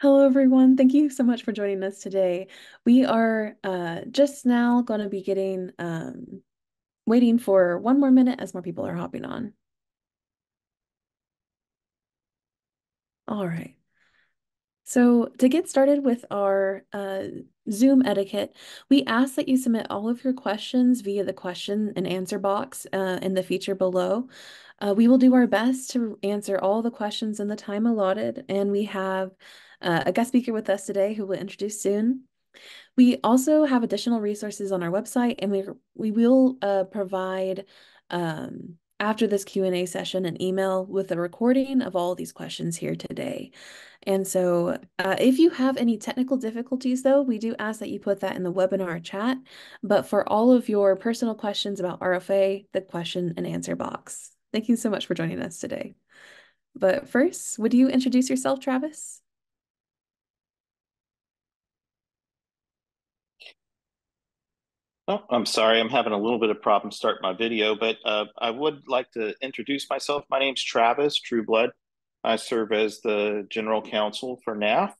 Hello, everyone. Thank you so much for joining us today. We are uh, just now going to be getting um, waiting for one more minute as more people are hopping on. All right. So to get started with our uh, Zoom etiquette, we ask that you submit all of your questions via the question and answer box uh, in the feature below. Uh, we will do our best to answer all the questions in the time allotted, and we have uh, a guest speaker with us today who we'll introduce soon. We also have additional resources on our website, and we we will uh, provide um, after this Q&A session an email with a recording of all of these questions here today. And so uh, if you have any technical difficulties, though, we do ask that you put that in the webinar chat. But for all of your personal questions about RFA, the question and answer box. Thank you so much for joining us today. But first, would you introduce yourself, Travis? Oh, I'm sorry, I'm having a little bit of problem starting my video, but uh, I would like to introduce myself. My name's Travis Trueblood. I serve as the general counsel for NAF.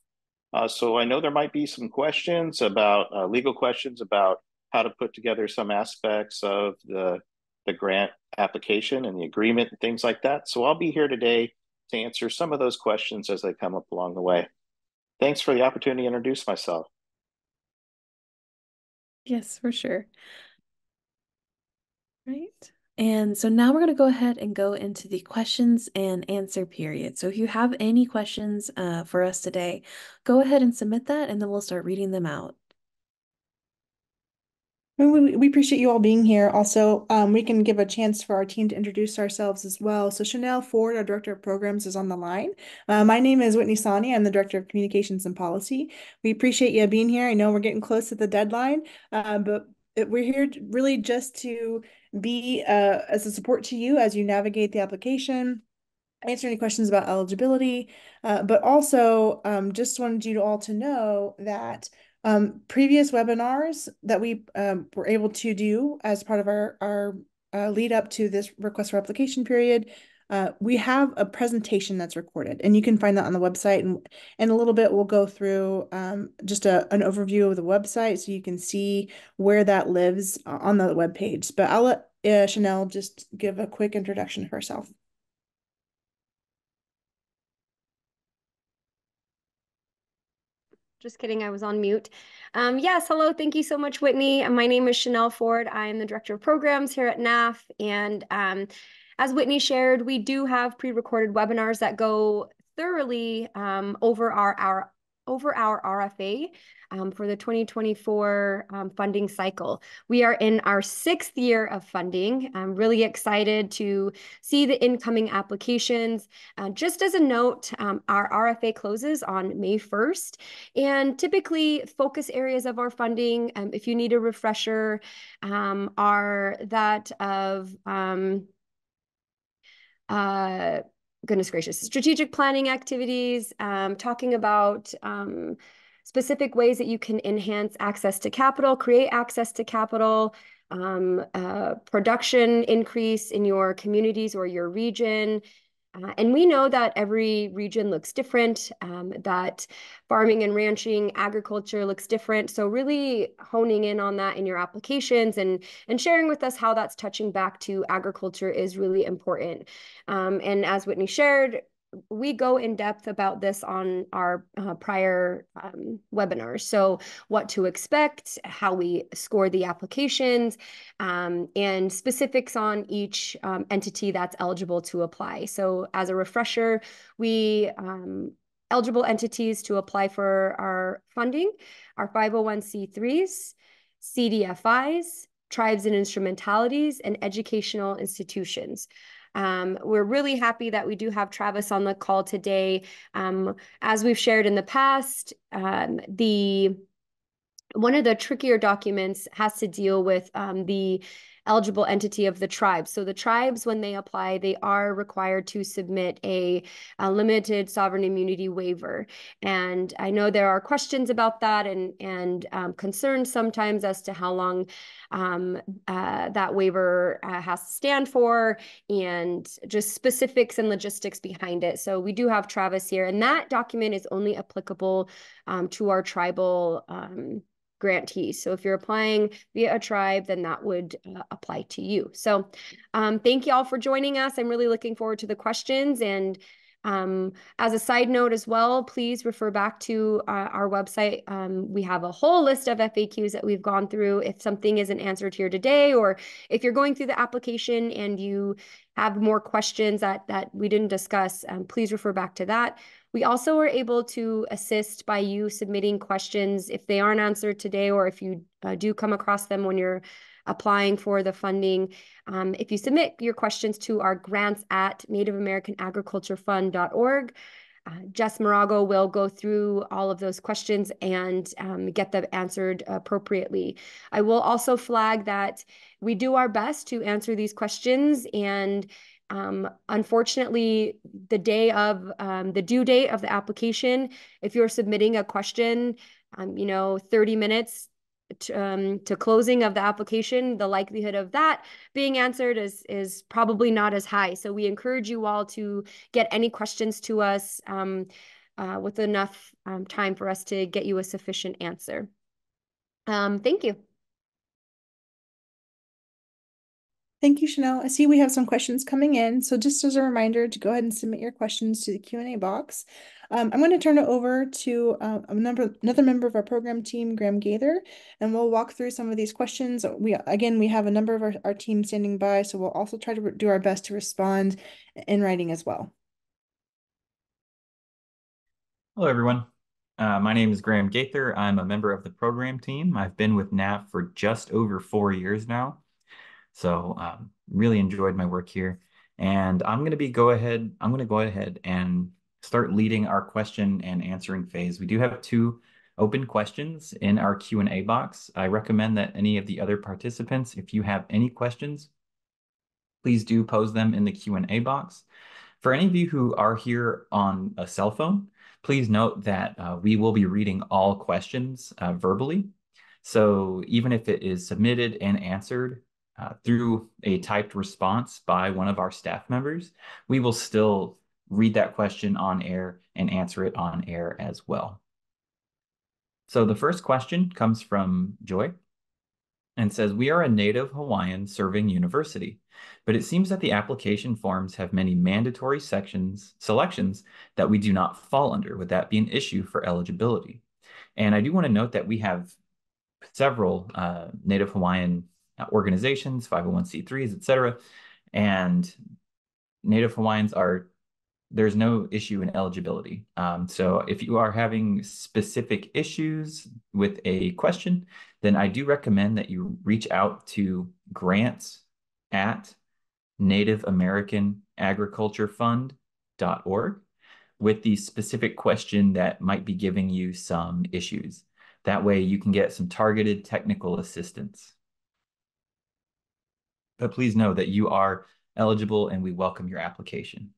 Uh, so I know there might be some questions about uh, legal questions about how to put together some aspects of the the grant application and the agreement and things like that. So I'll be here today to answer some of those questions as they come up along the way. Thanks for the opportunity to introduce myself. Yes, for sure. Right. And so now we're going to go ahead and go into the questions and answer period. So if you have any questions uh, for us today, go ahead and submit that and then we'll start reading them out. We, we appreciate you all being here. Also, um, we can give a chance for our team to introduce ourselves as well. So Chanel Ford, our Director of Programs, is on the line. Uh, my name is Whitney Sani. I'm the Director of Communications and Policy. We appreciate you being here. I know we're getting close to the deadline, uh, but we're here really just to be uh, as a support to you as you navigate the application, answer any questions about eligibility, uh, but also um, just wanted you all to know that um, previous webinars that we um, were able to do as part of our, our uh, lead up to this request for application period, uh, we have a presentation that's recorded and you can find that on the website and in a little bit we'll go through um, just a, an overview of the website so you can see where that lives on the web page. But I'll let uh, Chanel just give a quick introduction of herself. Just kidding, I was on mute. Um, yes, hello, thank you so much, Whitney. My name is Chanel Ford. I am the Director of Programs here at NAF. And um, as Whitney shared, we do have pre-recorded webinars that go thoroughly um, over our, our over our RFA um, for the 2024 um, funding cycle. We are in our sixth year of funding. I'm really excited to see the incoming applications. Uh, just as a note, um, our RFA closes on May 1st, and typically focus areas of our funding, um, if you need a refresher, um, are that of um, uh, goodness gracious, strategic planning activities, um, talking about um, specific ways that you can enhance access to capital, create access to capital, um, uh, production increase in your communities or your region, uh, and we know that every region looks different, um, that farming and ranching, agriculture looks different. So really honing in on that in your applications and, and sharing with us how that's touching back to agriculture is really important. Um, and as Whitney shared, we go in depth about this on our uh, prior um, webinars. So what to expect, how we score the applications, um, and specifics on each um, entity that's eligible to apply. So as a refresher, we um, eligible entities to apply for our funding are 501c3s, CDFIs, tribes and instrumentalities, and educational institutions. Um, we're really happy that we do have Travis on the call today. Um, as we've shared in the past, um, the one of the trickier documents has to deal with um, the eligible entity of the tribe. So the tribes, when they apply, they are required to submit a, a limited sovereign immunity waiver. And I know there are questions about that and, and um, concerns sometimes as to how long um, uh, that waiver uh, has to stand for and just specifics and logistics behind it. So we do have Travis here, and that document is only applicable um, to our tribal um, grantees. So if you're applying via a tribe, then that would uh, apply to you. So um, thank you all for joining us. I'm really looking forward to the questions and um, as a side note as well, please refer back to uh, our website. Um, we have a whole list of FAQs that we've gone through. If something isn't answered here today, or if you're going through the application and you have more questions that, that we didn't discuss, um, please refer back to that. We also are able to assist by you submitting questions if they aren't answered today, or if you uh, do come across them when you're applying for the funding. Um, if you submit your questions to our grants at nativeamericanagriculturefund.org, uh, Jess Morago will go through all of those questions and um, get them answered appropriately. I will also flag that we do our best to answer these questions and um, unfortunately, the day of um, the due date of the application, if you're submitting a question, um, you know, 30 minutes um, to closing of the application, the likelihood of that being answered is is probably not as high. So we encourage you all to get any questions to us um, uh, with enough um, time for us to get you a sufficient answer. Um, thank you. Thank you, Chanel. I see we have some questions coming in. So just as a reminder to go ahead and submit your questions to the Q&A box. Um, I'm going to turn it over to uh, a number, another member of our program team, Graham Gaither, and we'll walk through some of these questions. We Again, we have a number of our, our team standing by, so we'll also try to do our best to respond in writing as well. Hello, everyone. Uh, my name is Graham Gaither. I'm a member of the program team. I've been with NAF for just over four years now. So um, really enjoyed my work here. And I'm going to be go ahead, I'm going to go ahead and start leading our question and answering phase. We do have two open questions in our Q&A box. I recommend that any of the other participants, if you have any questions, please do pose them in the Q&A box. For any of you who are here on a cell phone, please note that uh, we will be reading all questions uh, verbally. So even if it is submitted and answered, uh, through a typed response by one of our staff members, we will still read that question on air and answer it on air as well. So the first question comes from Joy and says, we are a native Hawaiian serving university, but it seems that the application forms have many mandatory sections, selections that we do not fall under. Would that be an issue for eligibility? And I do want to note that we have several uh, Native Hawaiian organizations, 501c3s, et cetera. And Native Hawaiians are, there's no issue in eligibility. Um, so if you are having specific issues with a question, then I do recommend that you reach out to grants at Native American Agriculture Fund.org with the specific question that might be giving you some issues. That way you can get some targeted technical assistance. But please know that you are eligible and we welcome your application.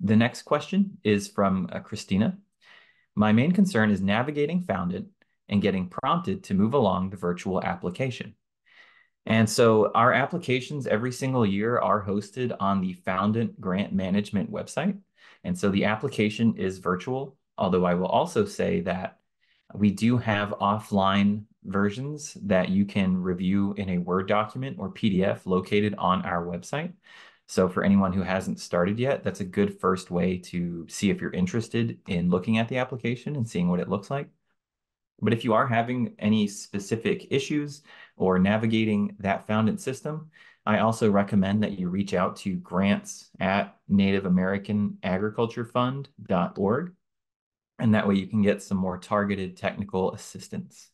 The next question is from uh, Christina. My main concern is navigating Foundant and getting prompted to move along the virtual application. And so our applications every single year are hosted on the Foundant Grant Management website. And so the application is virtual, although I will also say that we do have offline versions that you can review in a Word document or PDF located on our website. So for anyone who hasn't started yet, that's a good first way to see if you're interested in looking at the application and seeing what it looks like. But if you are having any specific issues or navigating that Foundant system, I also recommend that you reach out to grants at Native American Agriculture Fund.org. And that way you can get some more targeted technical assistance.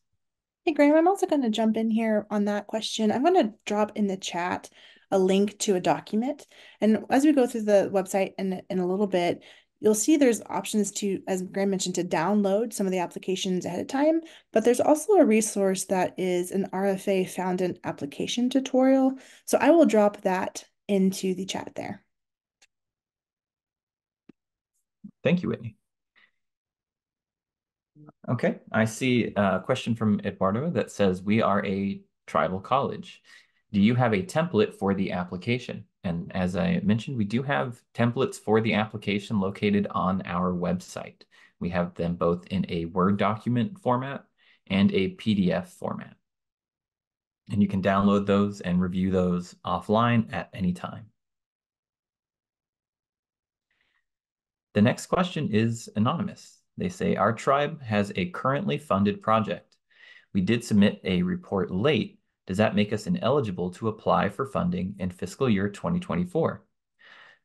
Hey, Graham, I'm also going to jump in here on that question. I'm going to drop in the chat a link to a document. And as we go through the website in, in a little bit, you'll see there's options to, as Graham mentioned, to download some of the applications ahead of time, but there's also a resource that is an RFA Foundant application tutorial. So I will drop that into the chat there. Thank you, Whitney. Okay, I see a question from Eduardo that says, we are a tribal college. Do you have a template for the application? And as I mentioned, we do have templates for the application located on our website. We have them both in a Word document format and a PDF format. And you can download those and review those offline at any time. The next question is anonymous. They say, our tribe has a currently funded project. We did submit a report late. Does that make us ineligible to apply for funding in fiscal year 2024?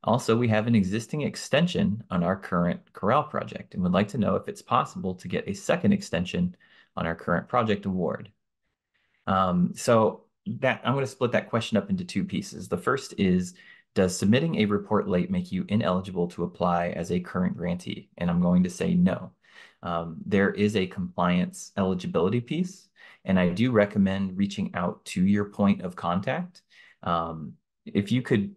Also, we have an existing extension on our current Corral project and would like to know if it's possible to get a second extension on our current project award. Um, so that I'm going to split that question up into two pieces. The first is, does submitting a report late make you ineligible to apply as a current grantee? And I'm going to say no. Um, there is a compliance eligibility piece, and I do recommend reaching out to your point of contact. Um, if you could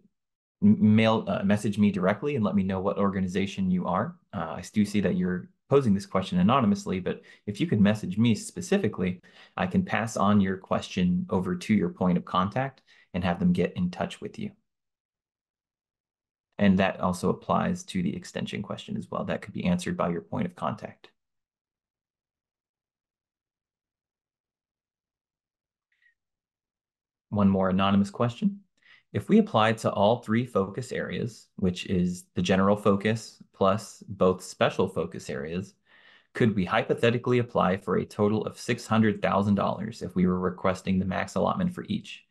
mail uh, message me directly and let me know what organization you are. Uh, I do see that you're posing this question anonymously, but if you could message me specifically, I can pass on your question over to your point of contact and have them get in touch with you. And that also applies to the extension question as well. That could be answered by your point of contact. One more anonymous question. If we apply to all three focus areas, which is the general focus plus both special focus areas, could we hypothetically apply for a total of $600,000 if we were requesting the max allotment for each?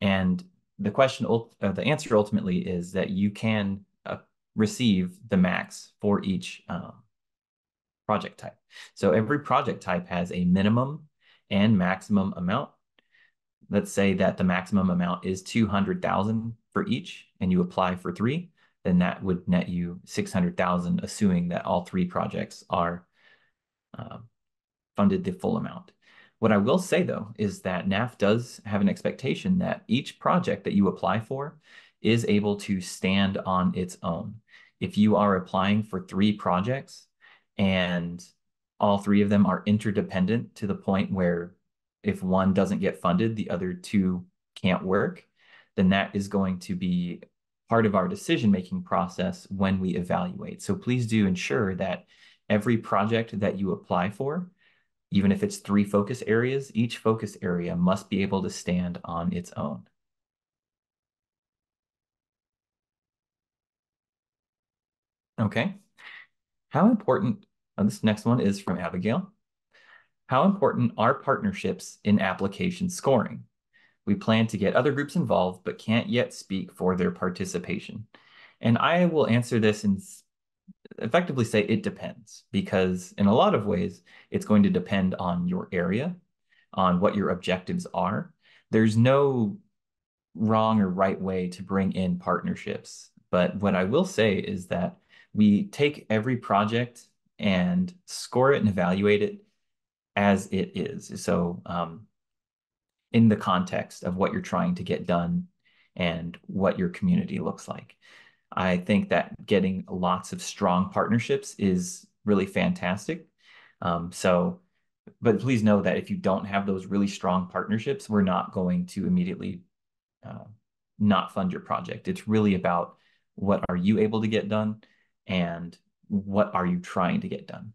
And the question, uh, the answer ultimately is that you can uh, receive the max for each um, project type. So every project type has a minimum and maximum amount. Let's say that the maximum amount is 200,000 for each and you apply for three, then that would net you 600,000, assuming that all three projects are uh, funded the full amount. What I will say though is that NAF does have an expectation that each project that you apply for is able to stand on its own. If you are applying for three projects and all three of them are interdependent to the point where if one doesn't get funded, the other two can't work, then that is going to be part of our decision-making process when we evaluate. So please do ensure that every project that you apply for even if it's three focus areas, each focus area must be able to stand on its own. Okay. How important, oh, this next one is from Abigail. How important are partnerships in application scoring? We plan to get other groups involved, but can't yet speak for their participation. And I will answer this in effectively say it depends because in a lot of ways it's going to depend on your area on what your objectives are. There's no wrong or right way to bring in partnerships but what i will say is that we take every project and score it and evaluate it as it is. So um, in the context of what you're trying to get done and what your community looks like I think that getting lots of strong partnerships is really fantastic. Um, so, but please know that if you don't have those really strong partnerships, we're not going to immediately uh, not fund your project. It's really about what are you able to get done and what are you trying to get done.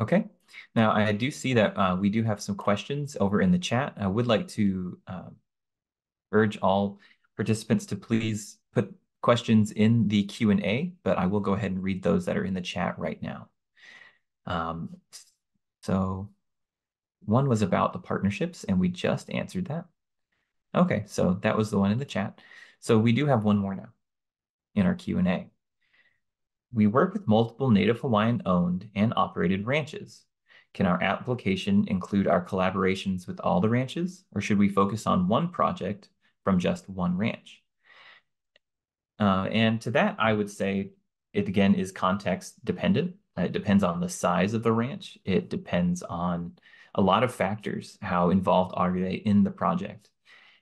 Okay. Now, I do see that uh, we do have some questions over in the chat. I would like to uh, urge all participants to please put questions in the Q&A, but I will go ahead and read those that are in the chat right now. Um, so one was about the partnerships, and we just answered that. Okay, so that was the one in the chat. So we do have one more now in our Q&A. We work with multiple Native Hawaiian owned and operated ranches. Can our application include our collaborations with all the ranches, or should we focus on one project from just one ranch? Uh, and to that, I would say it again is context dependent. It depends on the size of the ranch. It depends on a lot of factors. How involved are they in the project?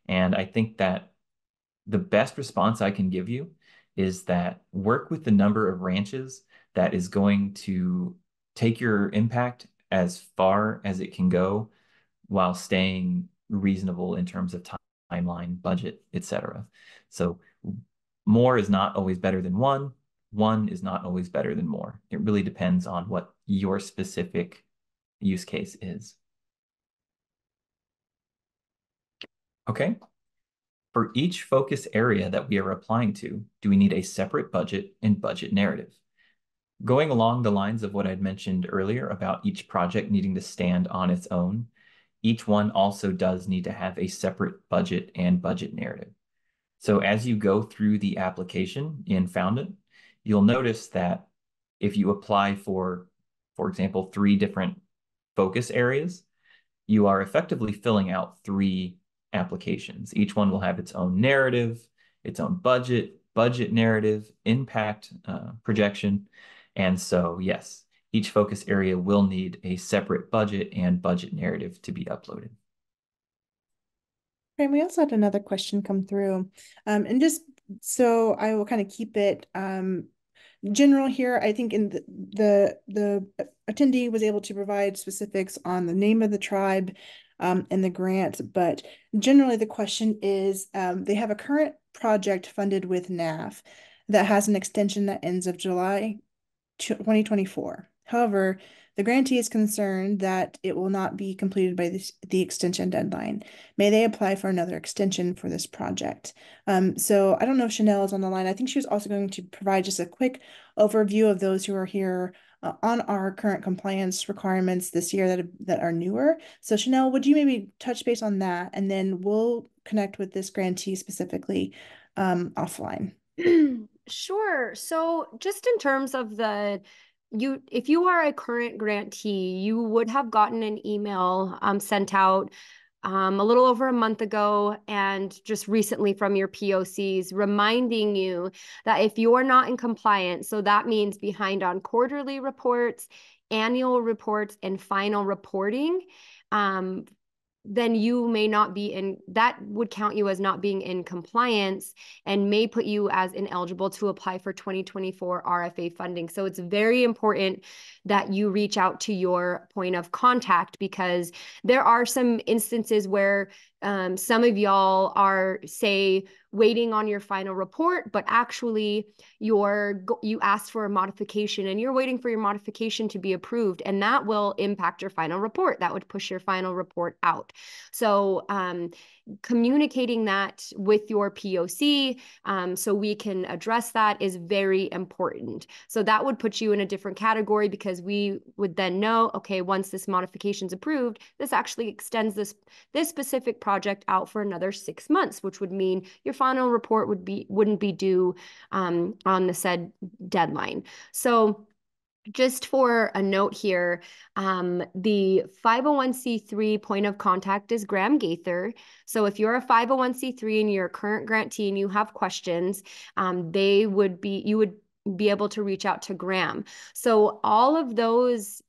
And I think that the best response I can give you is that work with the number of ranches that is going to take your impact as far as it can go while staying reasonable in terms of timeline, budget, etc. So more is not always better than one. One is not always better than more. It really depends on what your specific use case is. Okay. For each focus area that we are applying to, do we need a separate budget and budget narrative? Going along the lines of what I'd mentioned earlier about each project needing to stand on its own, each one also does need to have a separate budget and budget narrative. So as you go through the application in Foundant, you'll notice that if you apply for, for example, three different focus areas, you are effectively filling out three applications. Each one will have its own narrative, its own budget, budget narrative, impact uh, projection. And so, yes, each focus area will need a separate budget and budget narrative to be uploaded. And we also had another question come through. Um, and just so I will kind of keep it um, general here. I think in the, the, the attendee was able to provide specifics on the name of the tribe um, and the grant, but generally the question is um, they have a current project funded with NAF that has an extension that ends of July 2024. However, the grantee is concerned that it will not be completed by this, the extension deadline. May they apply for another extension for this project? Um, so I don't know if Chanel is on the line. I think she was also going to provide just a quick overview of those who are here uh, on our current compliance requirements this year that, that are newer. So Chanel, would you maybe touch base on that? And then we'll connect with this grantee specifically um, offline. Sure. So just in terms of the you if you are a current grantee, you would have gotten an email um, sent out um, a little over a month ago and just recently from your POCs reminding you that if you're not in compliance, so that means behind on quarterly reports, annual reports, and final reporting, um, then you may not be in that would count you as not being in compliance and may put you as ineligible to apply for 2024 RFA funding. So it's very important that you reach out to your point of contact because there are some instances where um, some of y'all are, say, waiting on your final report, but actually you're you asked for a modification and you're waiting for your modification to be approved, and that will impact your final report. That would push your final report out. So um, communicating that with your POC um, so we can address that is very important. So that would put you in a different category because we would then know, okay, once this modification is approved, this actually extends this this specific project out for another six months, which would mean your final report would be wouldn't be due um, on the said deadline. So just for a note here, um, the 501c3 point of contact is Graham Gaither. So if you're a 501c3 and you're a current grantee and you have questions, um, they would be, you would be able to reach out to Graham. So all of those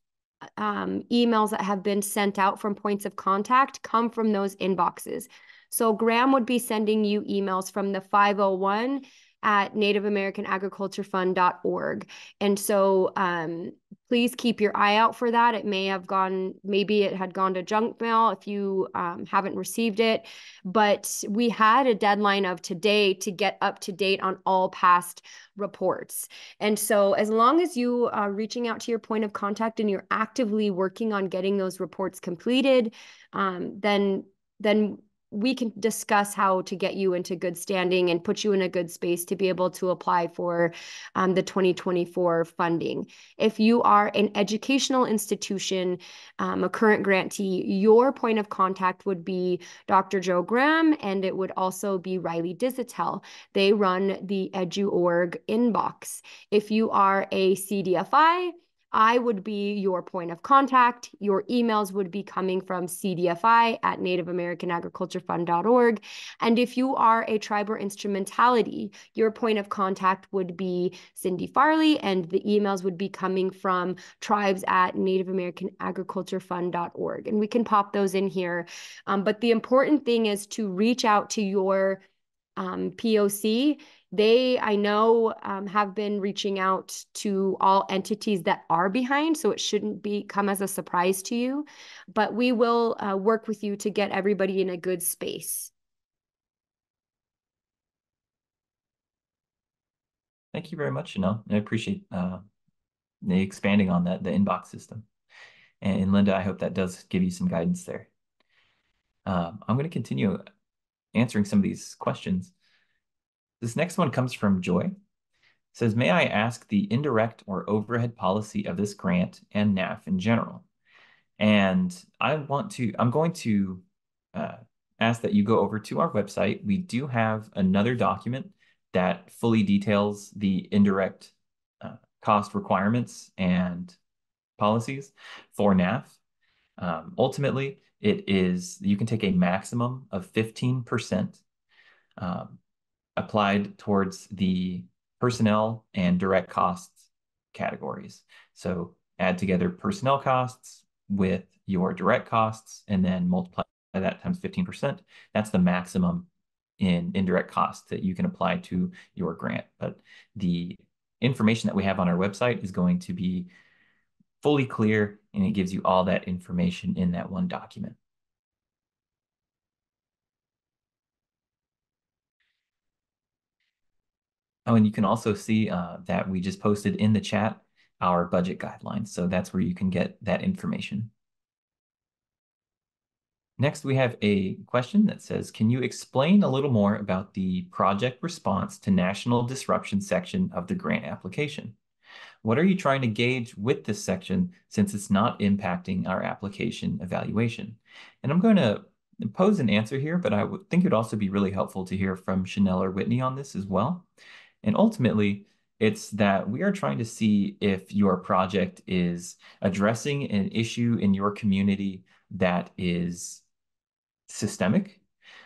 um, emails that have been sent out from points of contact come from those inboxes. So Graham would be sending you emails from the 501 at nativeamericanagriculturefund.org. And so um, please keep your eye out for that. It may have gone, maybe it had gone to junk mail if you um, haven't received it. But we had a deadline of today to get up to date on all past reports. And so as long as you are reaching out to your point of contact and you're actively working on getting those reports completed, um, then then we can discuss how to get you into good standing and put you in a good space to be able to apply for um, the 2024 funding. If you are an educational institution, um, a current grantee, your point of contact would be Dr. Joe Graham and it would also be Riley Dizitel. They run the EduOrg inbox. If you are a CDFI, I would be your point of contact. Your emails would be coming from CDFI at NativeAmericanAgricultureFund.org. And if you are a tribe or instrumentality, your point of contact would be Cindy Farley, and the emails would be coming from tribes at NativeAmericanAgricultureFund.org. And we can pop those in here. Um, but the important thing is to reach out to your um, POC they, I know, um, have been reaching out to all entities that are behind, so it shouldn't be come as a surprise to you. But we will uh, work with you to get everybody in a good space. Thank you very much, Chanel. I appreciate uh, expanding on that, the inbox system. And, and, Linda, I hope that does give you some guidance there. Um, I'm going to continue answering some of these questions. This next one comes from Joy. It says, may I ask the indirect or overhead policy of this grant and NAF in general? And I want to, I'm going to uh, ask that you go over to our website. We do have another document that fully details the indirect uh, cost requirements and policies for NAF. Um, ultimately, it is, you can take a maximum of 15% um, applied towards the personnel and direct costs categories. So add together personnel costs with your direct costs and then multiply that times 15%. That's the maximum in indirect costs that you can apply to your grant. But the information that we have on our website is going to be fully clear and it gives you all that information in that one document. Oh, and you can also see uh, that we just posted in the chat our budget guidelines. So that's where you can get that information. Next, we have a question that says, can you explain a little more about the project response to national disruption section of the grant application? What are you trying to gauge with this section since it's not impacting our application evaluation? And I'm going to pose an answer here, but I would think it'd also be really helpful to hear from Chanel or Whitney on this as well. And ultimately, it's that we are trying to see if your project is addressing an issue in your community that is systemic,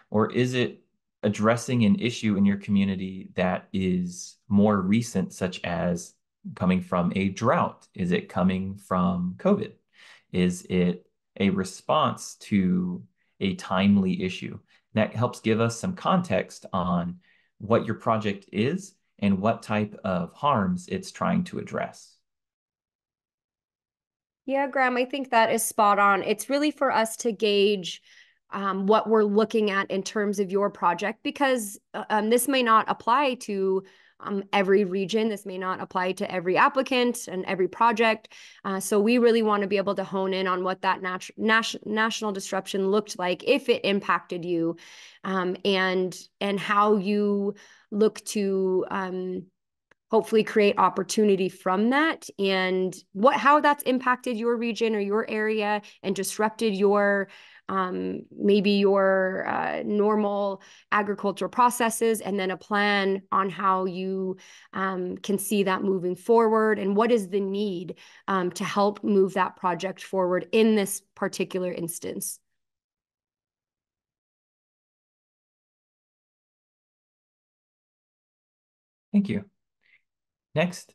or is it addressing an issue in your community that is more recent, such as coming from a drought? Is it coming from COVID? Is it a response to a timely issue? That helps give us some context on what your project is and what type of harms it's trying to address. Yeah, Graham, I think that is spot on. It's really for us to gauge um, what we're looking at in terms of your project because uh, um, this may not apply to um, every region. This may not apply to every applicant and every project. Uh, so we really want to be able to hone in on what that nat- national disruption looked like if it impacted you, um, and and how you look to um, hopefully create opportunity from that and what how that's impacted your region or your area and disrupted your um, maybe your uh, normal agricultural processes, and then a plan on how you um, can see that moving forward and what is the need um, to help move that project forward in this particular instance. Thank you. Next,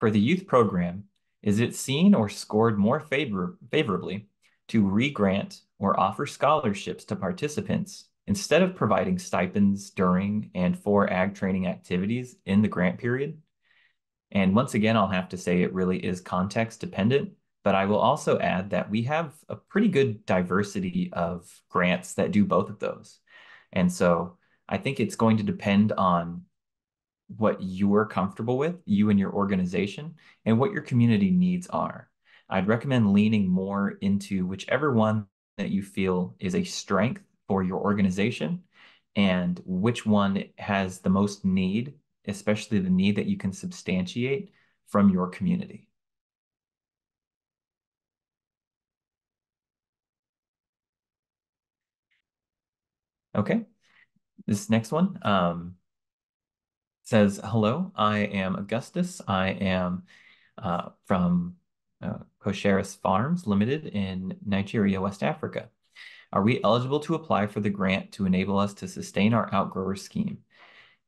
for the youth program, is it seen or scored more favor favorably to regrant or offer scholarships to participants instead of providing stipends during and for ag training activities in the grant period. And once again, I'll have to say it really is context dependent, but I will also add that we have a pretty good diversity of grants that do both of those. And so I think it's going to depend on what you're comfortable with, you and your organization, and what your community needs are. I'd recommend leaning more into whichever one that you feel is a strength for your organization and which one has the most need, especially the need that you can substantiate from your community. Okay, this next one um, says, hello, I am Augustus. I am uh, from uh, Kosheris Farms Limited in Nigeria, West Africa. Are we eligible to apply for the grant to enable us to sustain our outgrower scheme?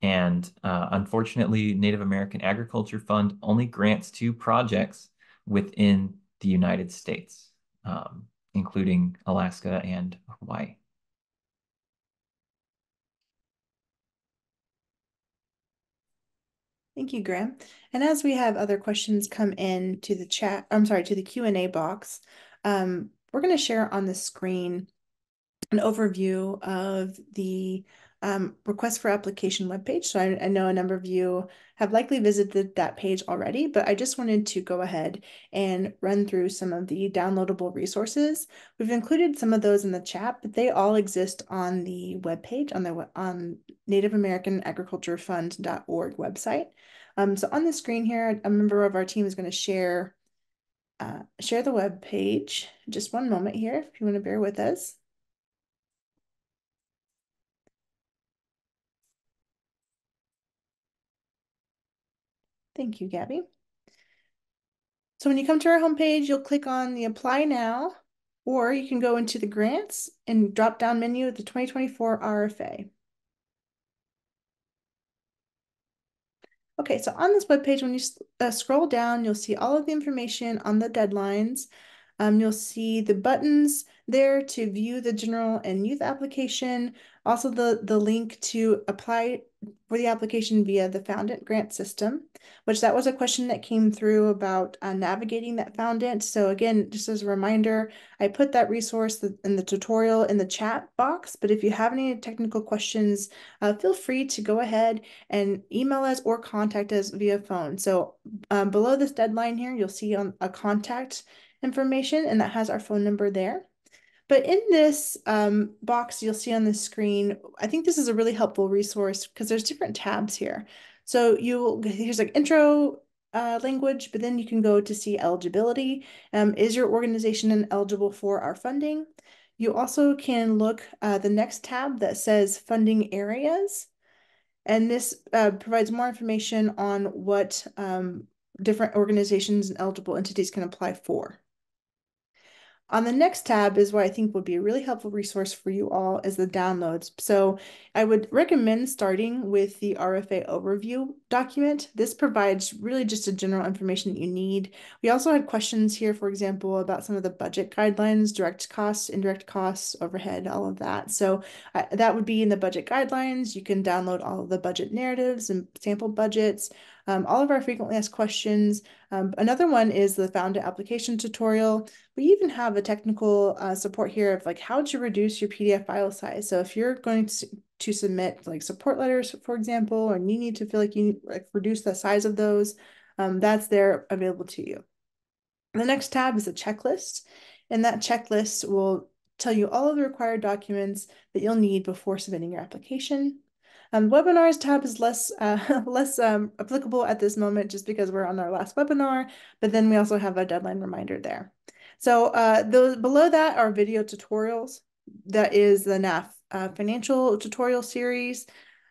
And uh, unfortunately, Native American Agriculture Fund only grants to projects within the United States, um, including Alaska and Hawaii. Thank you, Graham. And as we have other questions come in to the chat, I'm sorry, to the Q&A box, um, we're going to share on the screen an overview of the um, request for application webpage. So I, I, know a number of you have likely visited that page already, but I just wanted to go ahead and run through some of the downloadable resources. We've included some of those in the chat, but they all exist on the webpage on the on Native American Agriculture Fund.org website. Um, so on the screen here, a member of our team is going to share uh, share the web page. Just one moment here, if you want to bear with us. Thank you, Gabby. So when you come to our homepage, you'll click on the Apply Now, or you can go into the Grants and drop down menu at the 2024 RFA. Okay, so on this webpage, when you uh, scroll down, you'll see all of the information on the deadlines. Um, you'll see the buttons there to view the general and youth application, also the, the link to apply for the application via the Foundant grant system, which that was a question that came through about uh, navigating that Foundant. So again, just as a reminder, I put that resource in the tutorial in the chat box, but if you have any technical questions, uh, feel free to go ahead and email us or contact us via phone. So um, below this deadline here, you'll see on a contact information and that has our phone number there. But in this um, box you'll see on the screen, I think this is a really helpful resource because there's different tabs here. So you here's like intro uh, language, but then you can go to see eligibility. Um, is your organization eligible for our funding? You also can look uh, the next tab that says funding areas. And this uh, provides more information on what um, different organizations and eligible entities can apply for. On the next tab is what I think would be a really helpful resource for you all is the downloads. So I would recommend starting with the RFA overview document. This provides really just a general information that you need. We also had questions here, for example, about some of the budget guidelines, direct costs, indirect costs, overhead, all of that. So uh, that would be in the budget guidelines. You can download all of the budget narratives and sample budgets um, all of our frequently asked questions. Um, another one is the Foundant application tutorial. We even have a technical uh, support here of like how to reduce your PDF file size. So if you're going to, to submit like support letters, for example, and you need to feel like you like reduce the size of those, um, that's there available to you. The next tab is a checklist, and that checklist will tell you all of the required documents that you'll need before submitting your application. Um, webinars tab is less uh, less um, applicable at this moment just because we're on our last webinar, but then we also have a deadline reminder there. So uh, those below that are video tutorials. That is the NAF uh, financial tutorial series.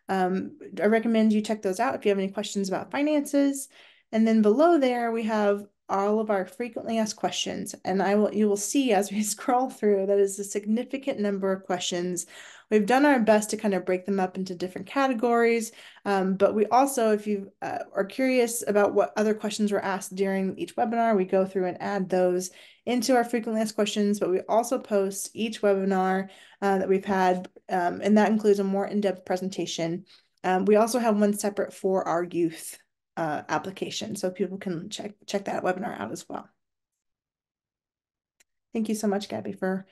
Um, I recommend you check those out if you have any questions about finances. And then below there, we have all of our frequently asked questions. And I will you will see as we scroll through that is a significant number of questions We've done our best to kind of break them up into different categories, um, but we also, if you uh, are curious about what other questions were asked during each webinar, we go through and add those into our frequently asked questions, but we also post each webinar uh, that we've had, um, and that includes a more in-depth presentation. Um, we also have one separate for our youth uh, application, so people can check check that webinar out as well. Thank you so much, Gabby, for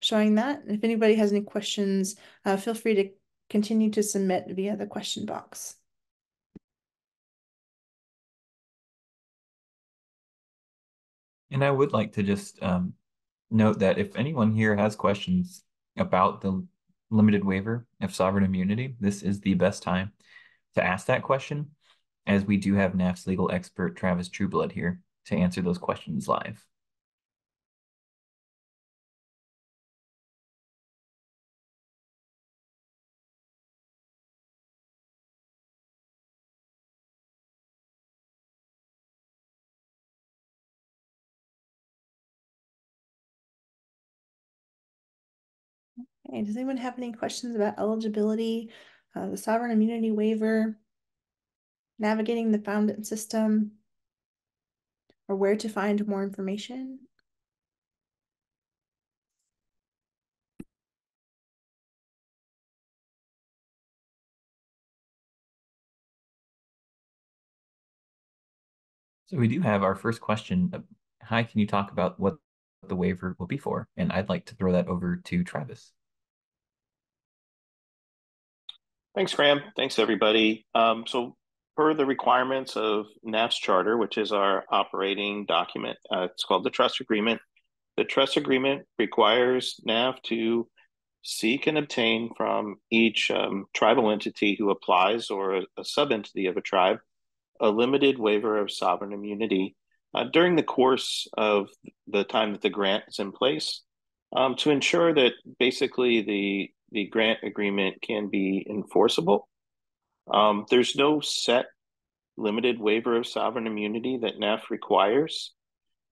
showing that. If anybody has any questions, uh, feel free to continue to submit via the question box. And I would like to just um, note that if anyone here has questions about the limited waiver of sovereign immunity, this is the best time to ask that question, as we do have NAF's legal expert, Travis Trueblood, here to answer those questions live. Okay, does anyone have any questions about eligibility, uh, the sovereign immunity waiver, navigating the Foundant system, or where to find more information? So we do have our first question. Hi, can you talk about what the waiver will be for? And I'd like to throw that over to Travis. Thanks, Graham. Thanks, everybody. Um, so per the requirements of NAF's charter, which is our operating document, uh, it's called the trust agreement. The trust agreement requires NAF to seek and obtain from each um, tribal entity who applies or a, a sub-entity of a tribe a limited waiver of sovereign immunity uh, during the course of the time that the grant is in place um, to ensure that basically the the grant agreement can be enforceable. Um, there's no set limited waiver of sovereign immunity that NAF requires.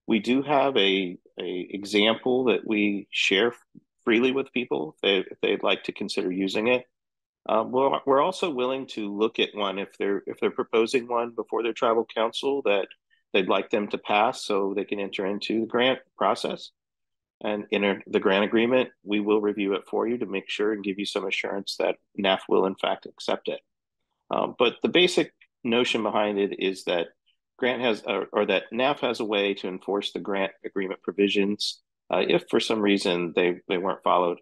We do have a, a example that we share freely with people if, they, if they'd like to consider using it. Um, well, we're also willing to look at one if they're if they're proposing one before their tribal council that they'd like them to pass so they can enter into the grant process and enter the grant agreement. We will review it for you to make sure and give you some assurance that NAF will in fact accept it. Um, but the basic notion behind it is that grant has or, or, that NAF has a way to enforce the grant agreement provisions uh, if for some reason they they weren't followed.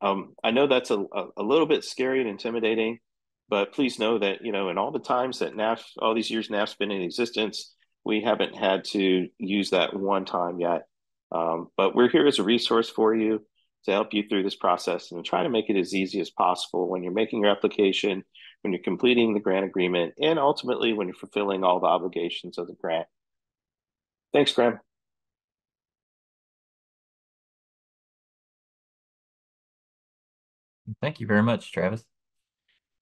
Um, I know that's a, a, little bit scary and intimidating, but please know that, you know, in all the times that NAF, all these years NAF's been in existence, we haven't had to use that one time yet. Um, but we're here as a resource for you to help you through this process and try to make it as easy as possible when you're making your application, when you're completing the grant agreement, and ultimately when you're fulfilling all the obligations of the grant. Thanks, Graham. Thank you very much, Travis.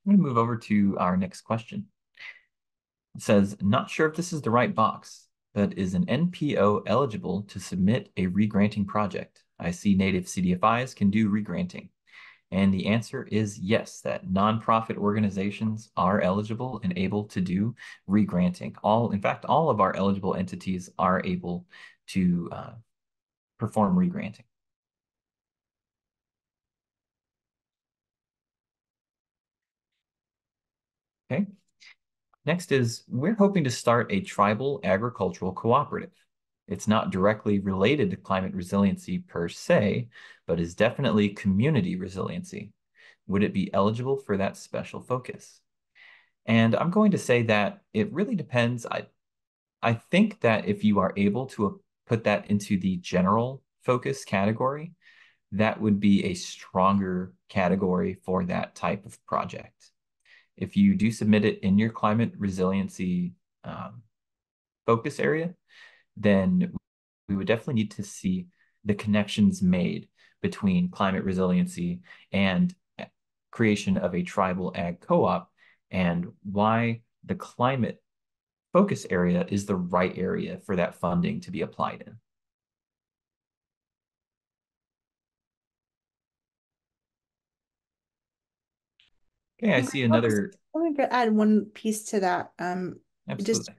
I'm going to move over to our next question. It says, not sure if this is the right box, but is an NPO eligible to submit a regranting project? I see native CDFIs can do regranting. And the answer is yes, that nonprofit organizations are eligible and able to do regranting. All, in fact, all of our eligible entities are able to uh, perform regranting. Okay. Next is we're hoping to start a tribal agricultural cooperative. It's not directly related to climate resiliency per se, but is definitely community resiliency. Would it be eligible for that special focus? And I'm going to say that it really depends. I, I think that if you are able to put that into the general focus category, that would be a stronger category for that type of project if you do submit it in your climate resiliency um, focus area, then we would definitely need to see the connections made between climate resiliency and creation of a tribal ag co-op and why the climate focus area is the right area for that funding to be applied in. Okay, I see another. I want to add one piece to that. Um, Absolutely. just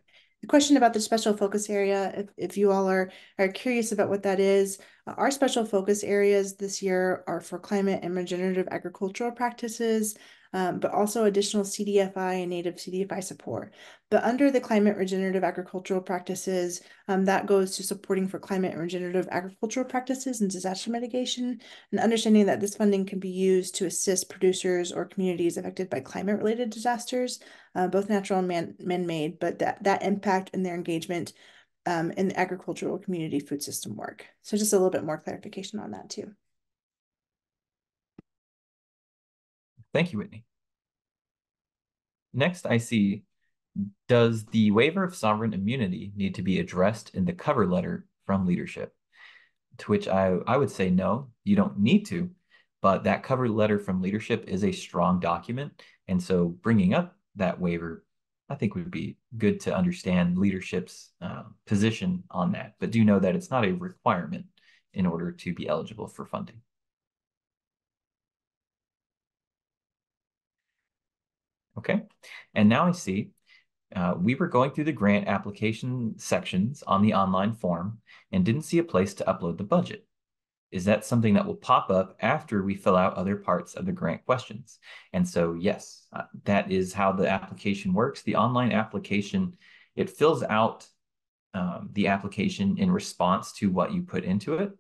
the question about the special focus area, if, if you all are, are curious about what that is, uh, our special focus areas this year are for climate and regenerative agricultural practices, um, but also additional CDFI and native CDFI support. But under the climate regenerative agricultural practices, um, that goes to supporting for climate regenerative agricultural practices and disaster mitigation, and understanding that this funding can be used to assist producers or communities affected by climate related disasters, uh, both natural and man, man-made, but that, that impact and their engagement um, in the agricultural community food system work. So just a little bit more clarification on that too. Thank you, Whitney. Next, I see, does the waiver of sovereign immunity need to be addressed in the cover letter from leadership? To which I, I would say no, you don't need to, but that cover letter from leadership is a strong document. And so bringing up that waiver, I think would be good to understand leadership's uh, position on that. But do know that it's not a requirement in order to be eligible for funding. Okay, and now I see uh, we were going through the grant application sections on the online form and didn't see a place to upload the budget. Is that something that will pop up after we fill out other parts of the grant questions? And so, yes, uh, that is how the application works. The online application, it fills out um, the application in response to what you put into it.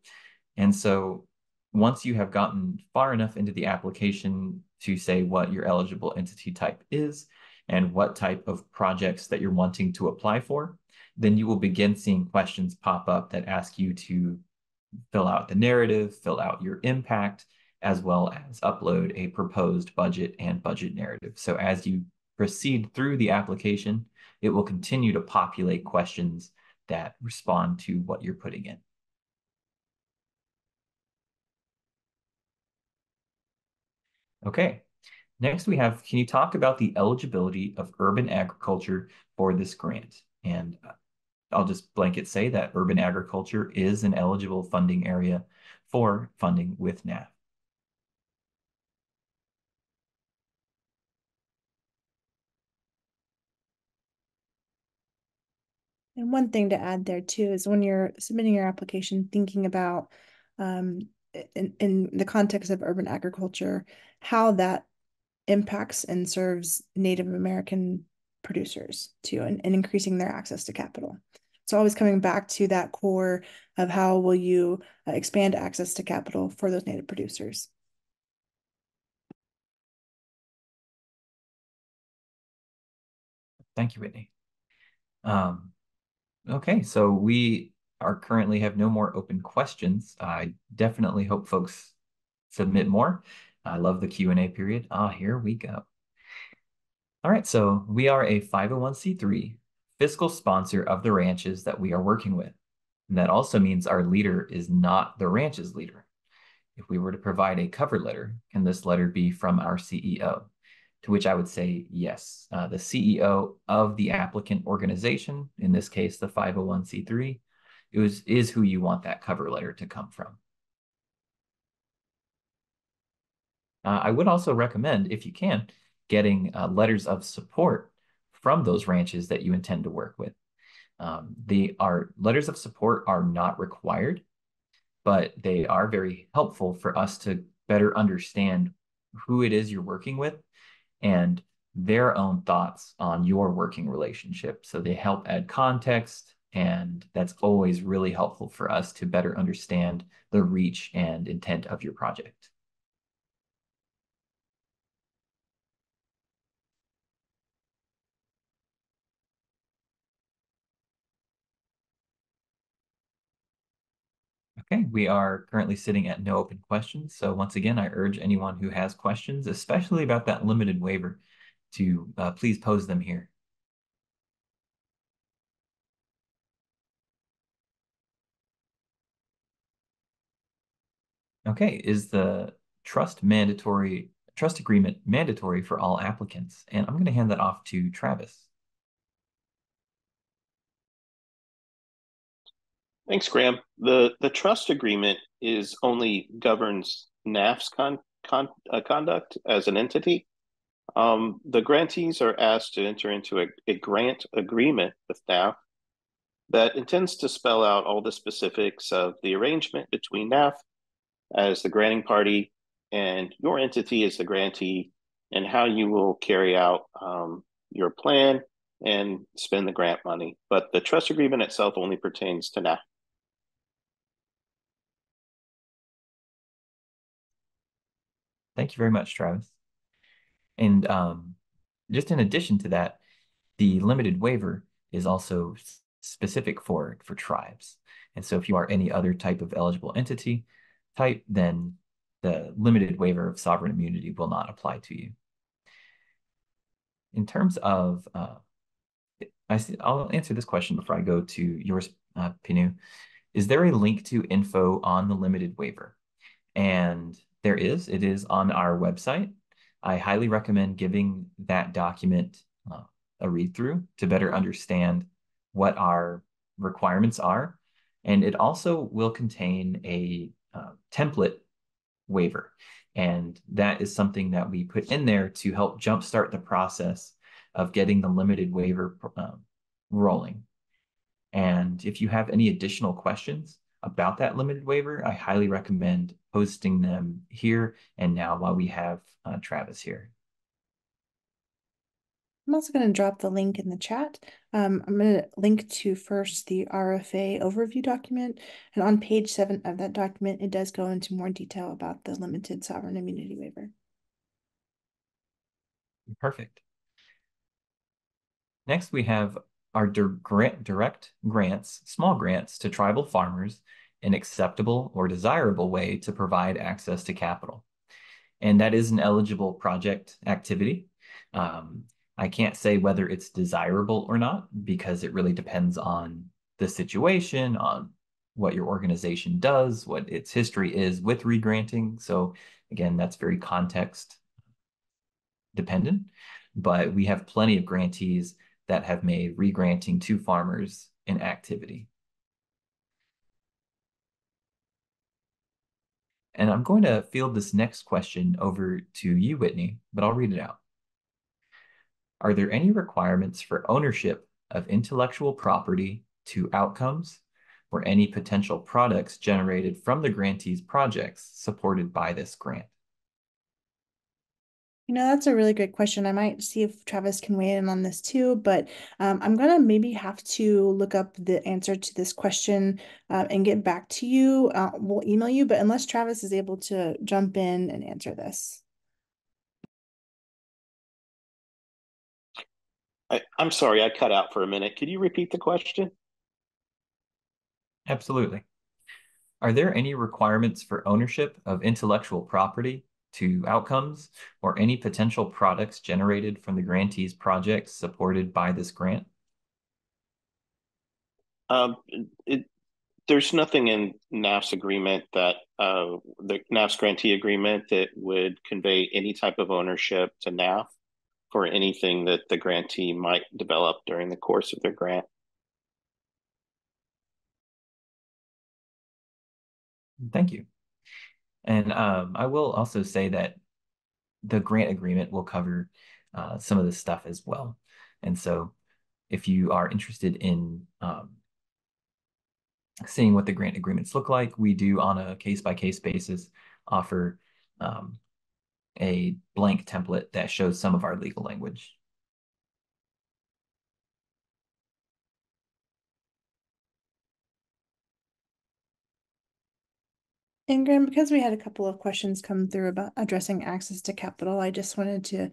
And so once you have gotten far enough into the application to say what your eligible entity type is, and what type of projects that you're wanting to apply for, then you will begin seeing questions pop up that ask you to fill out the narrative, fill out your impact, as well as upload a proposed budget and budget narrative. So as you proceed through the application, it will continue to populate questions that respond to what you're putting in. Okay, Next, we have, can you talk about the eligibility of urban agriculture for this grant? And uh, I'll just blanket say that urban agriculture is an eligible funding area for funding with NAF. And one thing to add there too is when you're submitting your application, thinking about um, in, in the context of urban agriculture, how that impacts and serves Native American producers too, and, and increasing their access to capital. So always coming back to that core of how will you uh, expand access to capital for those native producers. Thank you, Whitney. Um, okay, so we are currently have no more open questions. I definitely hope folks submit more. I love the Q&A period. Ah, here we go. All right, so we are a 501c3 fiscal sponsor of the ranches that we are working with. And that also means our leader is not the ranch's leader. If we were to provide a cover letter, can this letter be from our CEO? To which I would say yes. Uh, the CEO of the applicant organization, in this case, the 501c3, is, is who you want that cover letter to come from. Uh, I would also recommend, if you can, getting uh, letters of support from those ranches that you intend to work with. Um, the are letters of support are not required, but they are very helpful for us to better understand who it is you're working with and their own thoughts on your working relationship. So they help add context, and that's always really helpful for us to better understand the reach and intent of your project. Okay, we are currently sitting at no open questions. So once again, I urge anyone who has questions, especially about that limited waiver, to uh, please pose them here. Okay, is the trust mandatory trust agreement mandatory for all applicants? And I'm going to hand that off to Travis. Thanks, Graham. The the trust agreement is only governs NAF's con, con, uh, conduct as an entity. Um, the grantees are asked to enter into a, a grant agreement with NAF that intends to spell out all the specifics of the arrangement between NAF as the granting party and your entity as the grantee and how you will carry out um, your plan and spend the grant money. But the trust agreement itself only pertains to NAF. Thank you very much, Travis. And um, just in addition to that, the limited waiver is also specific for, for tribes. And so if you are any other type of eligible entity type, then the limited waiver of sovereign immunity will not apply to you. In terms of, uh, I see, I'll answer this question before I go to yours, uh, Pinu. Is there a link to info on the limited waiver? And there is. It is on our website. I highly recommend giving that document uh, a read through to better understand what our requirements are. And it also will contain a uh, template waiver. And that is something that we put in there to help jumpstart the process of getting the limited waiver um, rolling. And if you have any additional questions about that limited waiver, I highly recommend posting them here and now while we have uh, Travis here. I'm also going to drop the link in the chat. Um, I'm going to link to first the RFA overview document. And on page seven of that document, it does go into more detail about the limited sovereign immunity waiver. Perfect. Next, we have our direct grants, small grants to tribal farmers, an acceptable or desirable way to provide access to capital. And that is an eligible project activity. Um, I can't say whether it's desirable or not because it really depends on the situation, on what your organization does, what its history is with regranting. So again, that's very context dependent, but we have plenty of grantees that have made regranting to farmers an activity. And I'm going to field this next question over to you, Whitney, but I'll read it out. Are there any requirements for ownership of intellectual property to outcomes or any potential products generated from the grantee's projects supported by this grant? You know, that's a really great question. I might see if Travis can weigh in on this too, but um, I'm gonna maybe have to look up the answer to this question uh, and get back to you. Uh, we'll email you, but unless Travis is able to jump in and answer this. I, I'm sorry, I cut out for a minute. Could you repeat the question? Absolutely. Are there any requirements for ownership of intellectual property to outcomes or any potential products generated from the grantee's projects supported by this grant? Um, it, there's nothing in NAF's agreement that uh, the NAF's grantee agreement that would convey any type of ownership to NAF for anything that the grantee might develop during the course of their grant. Thank you. And um, I will also say that the grant agreement will cover uh, some of this stuff as well. And so if you are interested in um, seeing what the grant agreements look like, we do on a case-by-case -case basis offer um, a blank template that shows some of our legal language. And Graham, because we had a couple of questions come through about addressing access to capital, I just wanted to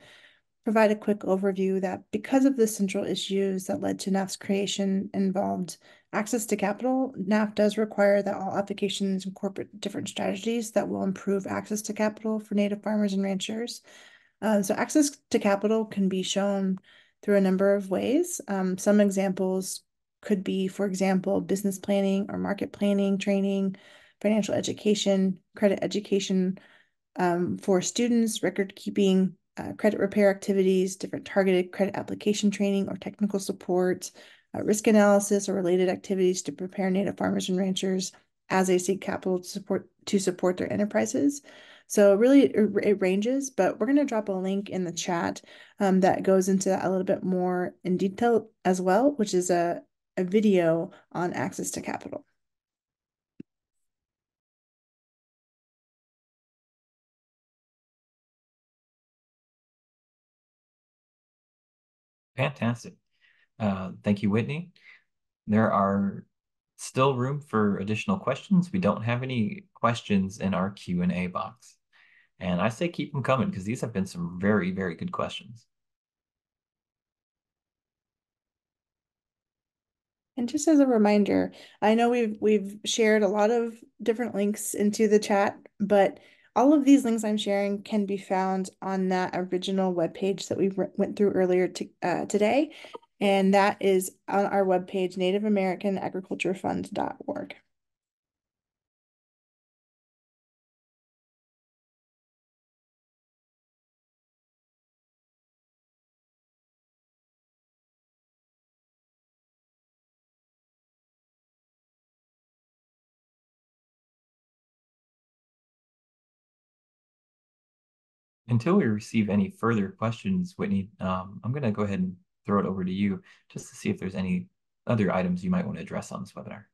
provide a quick overview that because of the central issues that led to NAF's creation involved access to capital, NAF does require that all applications incorporate different strategies that will improve access to capital for Native farmers and ranchers. Uh, so access to capital can be shown through a number of ways. Um, some examples could be, for example, business planning or market planning training, financial education, credit education um, for students, record keeping, uh, credit repair activities, different targeted credit application training or technical support, uh, risk analysis or related activities to prepare native farmers and ranchers as they seek capital to support to support their enterprises. So really it, it ranges, but we're going to drop a link in the chat um, that goes into that a little bit more in detail as well, which is a, a video on access to capital. Fantastic. Uh, thank you, Whitney. There are still room for additional questions. We don't have any questions in our Q&A box. And I say keep them coming because these have been some very, very good questions. And just as a reminder, I know we've we've shared a lot of different links into the chat, but all of these links I'm sharing can be found on that original webpage that we went through earlier to, uh, today. And that is on our webpage, nativeamericanagriculturefund.org. until we receive any further questions, Whitney, um, I'm going to go ahead and throw it over to you just to see if there's any other items you might want to address on this webinar.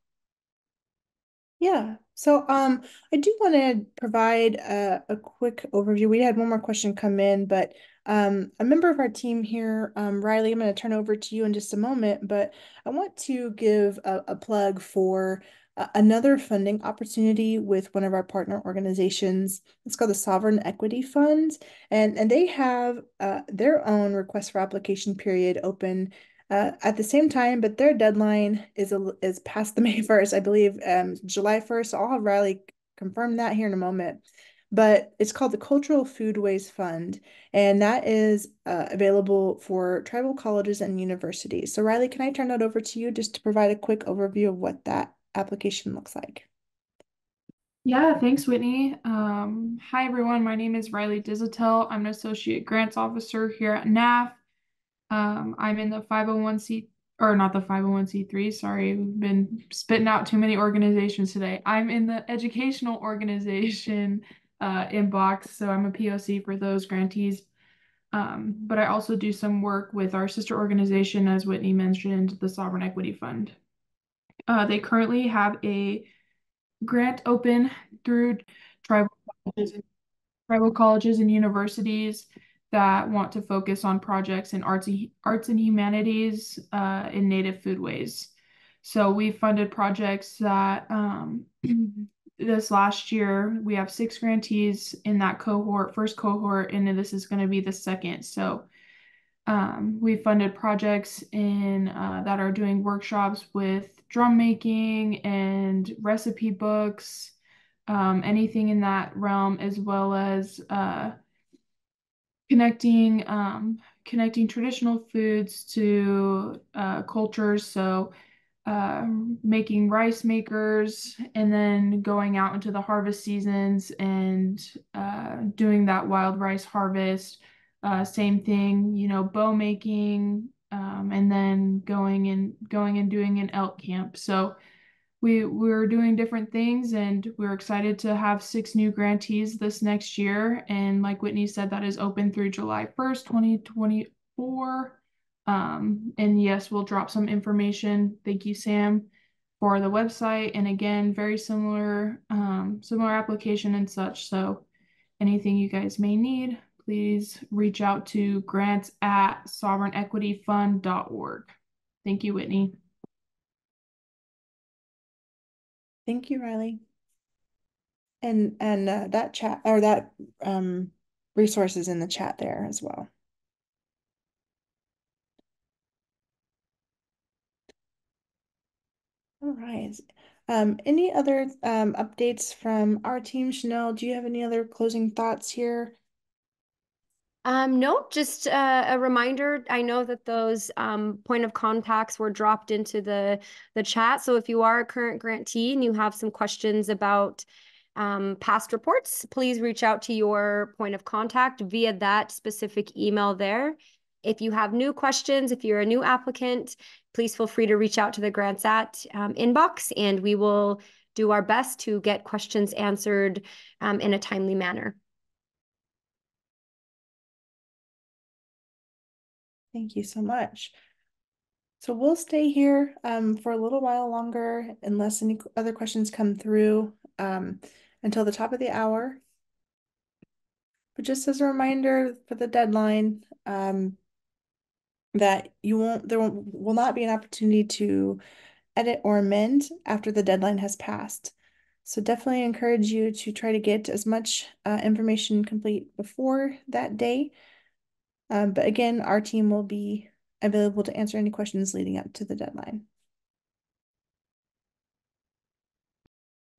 Yeah, so um, I do want to provide a, a quick overview. We had one more question come in, but um, a member of our team here, um, Riley, I'm going to turn over to you in just a moment, but I want to give a, a plug for another funding opportunity with one of our partner organizations. It's called the Sovereign Equity Fund, and, and they have uh, their own request for application period open uh, at the same time, but their deadline is a, is past the May 1st, I believe, um, July 1st. I'll have Riley confirm that here in a moment. But it's called the Cultural Foodways Fund, and that is uh, available for tribal colleges and universities. So Riley, can I turn that over to you just to provide a quick overview of what that application looks like? Yeah, thanks, Whitney. Um, hi, everyone. My name is Riley Dizatel. I'm an associate grants officer here at NAF. Um, I'm in the 501c or not the 501c3, sorry, we've been spitting out too many organizations today. I'm in the educational organization uh, inbox, so I'm a POC for those grantees. Um, but I also do some work with our sister organization, as Whitney mentioned, the Sovereign Equity Fund. Uh, they currently have a grant open through tribal colleges, tribal colleges and universities that want to focus on projects in arts, arts and humanities uh, in native foodways. So we funded projects that um, this last year, we have six grantees in that cohort, first cohort, and this is going to be the second. So um, we funded projects in uh, that are doing workshops with drum making and recipe books, um, anything in that realm, as well as uh, connecting um, connecting traditional foods to uh, cultures. So uh, making rice makers and then going out into the harvest seasons and uh, doing that wild rice harvest. Uh, same thing, you know, bow making, um, and then going and going and doing an elk camp. So we we're doing different things and we're excited to have six new grantees this next year. And like whitney said that is open through july 1st 2024 um, and yes we'll drop some information. Thank you sam for the website. And again very similar um, similar application and such. So anything you guys may need please reach out to grants at sovereignequityfund.org thank you whitney Thank you, Riley. And and uh, that chat or that um resources in the chat there as well. All right. Um, any other um, updates from our team? Chanel, do you have any other closing thoughts here? Um, no, just uh, a reminder. I know that those um, point of contacts were dropped into the the chat. So if you are a current grantee and you have some questions about um, past reports, please reach out to your point of contact via that specific email there. If you have new questions, if you're a new applicant, please feel free to reach out to the GrantsAt um, inbox and we will do our best to get questions answered um, in a timely manner. Thank you so much. So we'll stay here um, for a little while longer unless any other questions come through um, until the top of the hour. But just as a reminder for the deadline, um, that you won't, there will not be an opportunity to edit or amend after the deadline has passed. So definitely encourage you to try to get as much uh, information complete before that day um, but again, our team will be available to answer any questions leading up to the deadline.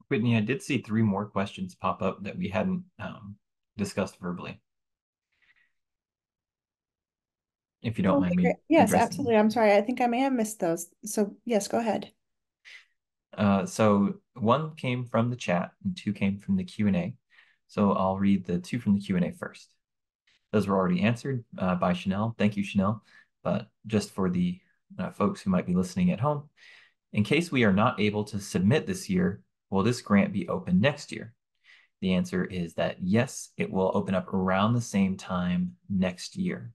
Whitney, I did see three more questions pop up that we hadn't um, discussed verbally. If you don't mind me. Yes, absolutely. I'm sorry. I think I may have missed those. So yes, go ahead. Uh, so one came from the chat and two came from the Q&A. So I'll read the two from the Q&A first. Those were already answered uh, by Chanel. Thank you, Chanel. But just for the uh, folks who might be listening at home, in case we are not able to submit this year, will this grant be open next year? the answer is that yes, it will open up around the same time next year.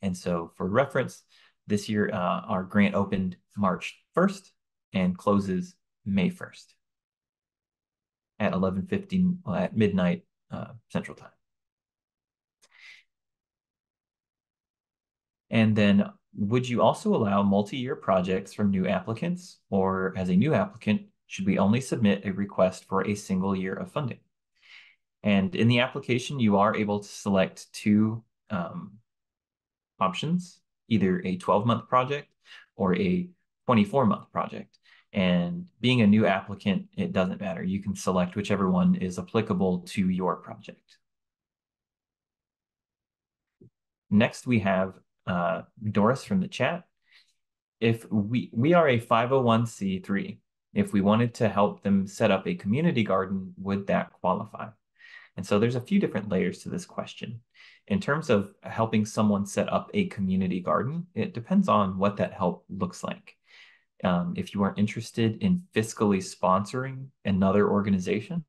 And so for reference, this year, uh, our grant opened March 1st and closes May 1st at 11.15 uh, at midnight uh, Central Time. And then would you also allow multi-year projects from new applicants or as a new applicant, should we only submit a request for a single year of funding? And in the application, you are able to select two um, options, either a 12-month project or a 24-month project. And being a new applicant, it doesn't matter. You can select whichever one is applicable to your project. Next, we have uh, Doris from the chat. If we, we are a 501c3, if we wanted to help them set up a community garden, would that qualify? And so there's a few different layers to this question. In terms of helping someone set up a community garden, it depends on what that help looks like. Um, if you are interested in fiscally sponsoring another organization,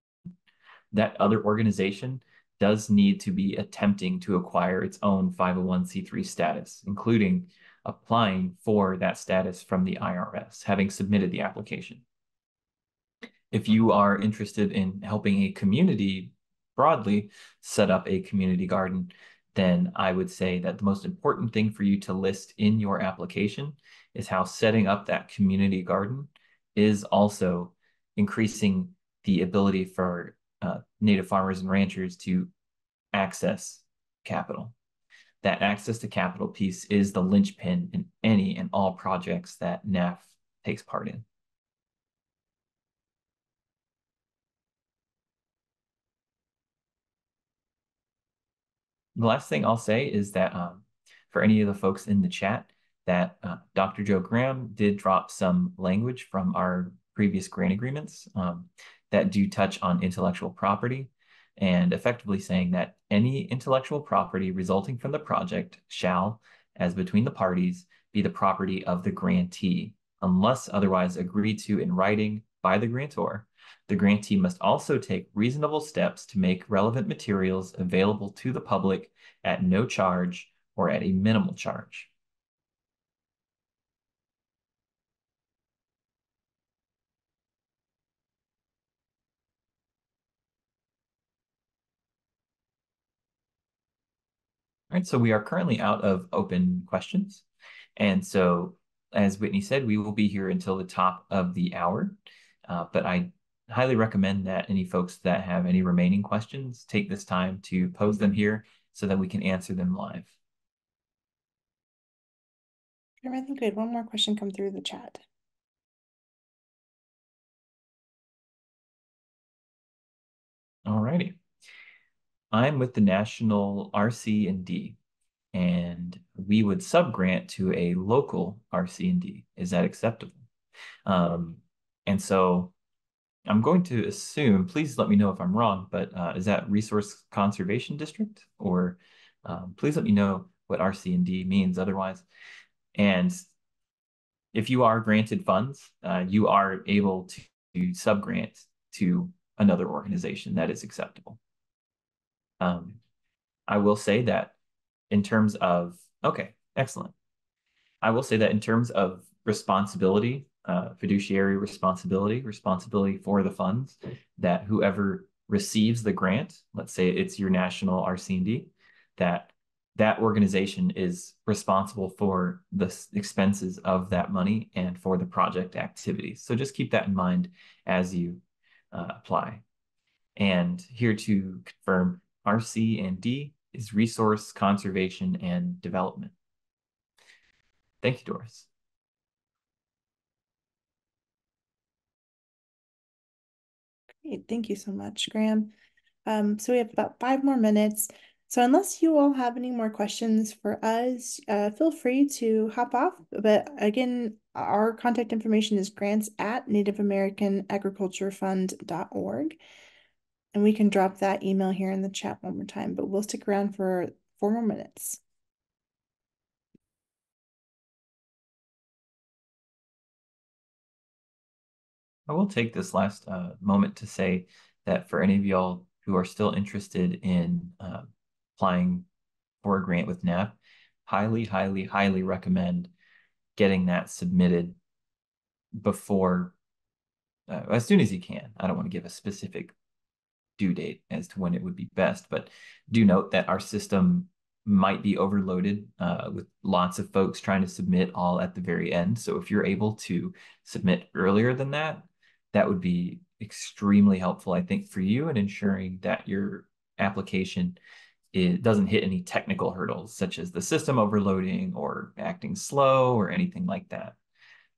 that other organization does need to be attempting to acquire its own 501c3 status, including applying for that status from the IRS, having submitted the application. If you are interested in helping a community broadly set up a community garden, then I would say that the most important thing for you to list in your application is how setting up that community garden is also increasing the ability for native farmers and ranchers to access capital. That access to capital piece is the linchpin in any and all projects that NAF takes part in. The last thing I'll say is that um, for any of the folks in the chat, that uh, Dr. Joe Graham did drop some language from our previous grant agreements um, that do touch on intellectual property and effectively saying that any intellectual property resulting from the project shall, as between the parties, be the property of the grantee, unless otherwise agreed to in writing by the grantor. The grantee must also take reasonable steps to make relevant materials available to the public at no charge or at a minimal charge. All right, so we are currently out of open questions. And so, as Whitney said, we will be here until the top of the hour. Uh, but I highly recommend that any folks that have any remaining questions take this time to pose them here so that we can answer them live. I think we had one more question come through the chat. All righty. I'm with the national RC and D, and we would subgrant to a local RC and D. Is that acceptable? Um, and so I'm going to assume, please let me know if I'm wrong, but uh, is that Resource Conservation District? Or um, please let me know what RC and D means otherwise. And if you are granted funds, uh, you are able to, to subgrant to another organization that is acceptable. Um, I will say that in terms of, okay, excellent. I will say that in terms of responsibility, uh, fiduciary responsibility, responsibility for the funds, that whoever receives the grant, let's say it's your national RC&D, that that organization is responsible for the expenses of that money and for the project activities. So just keep that in mind as you uh, apply. And here to confirm, RC and D is resource conservation and development. Thank you, Doris. Great, thank you so much, Graham. Um, so we have about five more minutes. So unless you all have any more questions for us, uh, feel free to hop off. But again, our contact information is grants at nativeamericanagriculturefund.org. And we can drop that email here in the chat one more time, but we'll stick around for four more minutes. I will take this last uh, moment to say that for any of y'all who are still interested in uh, applying for a grant with NAF, highly, highly, highly recommend getting that submitted before, uh, as soon as you can. I don't want to give a specific due date as to when it would be best, but do note that our system might be overloaded uh, with lots of folks trying to submit all at the very end. So if you're able to submit earlier than that, that would be extremely helpful, I think, for you in ensuring that your application it doesn't hit any technical hurdles such as the system overloading or acting slow or anything like that.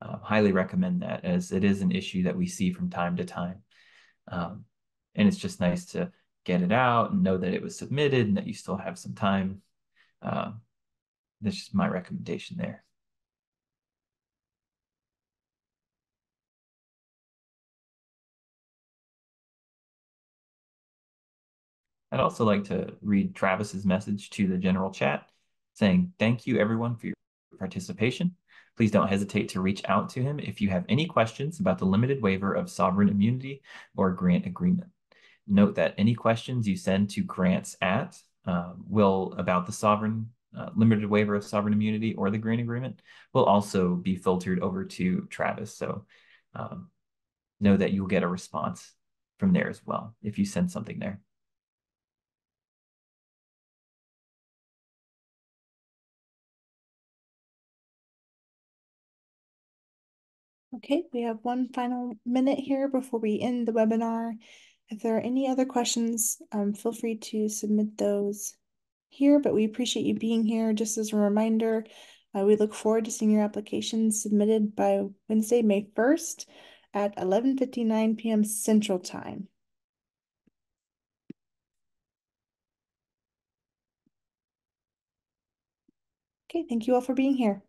Um, highly recommend that as it is an issue that we see from time to time. Um, and it's just nice to get it out and know that it was submitted and that you still have some time. Uh, that's just my recommendation there. I'd also like to read Travis's message to the general chat saying, thank you everyone for your participation. Please don't hesitate to reach out to him if you have any questions about the limited waiver of sovereign immunity or grant agreement. Note that any questions you send to grants at uh, will about the sovereign uh, limited waiver of sovereign immunity or the grant agreement will also be filtered over to Travis. So um, know that you'll get a response from there as well if you send something there. Okay, we have one final minute here before we end the webinar. If there are any other questions, um, feel free to submit those here, but we appreciate you being here. Just as a reminder, uh, we look forward to seeing your applications submitted by Wednesday, May 1st at 11.59 p.m. Central Time. Okay, thank you all for being here.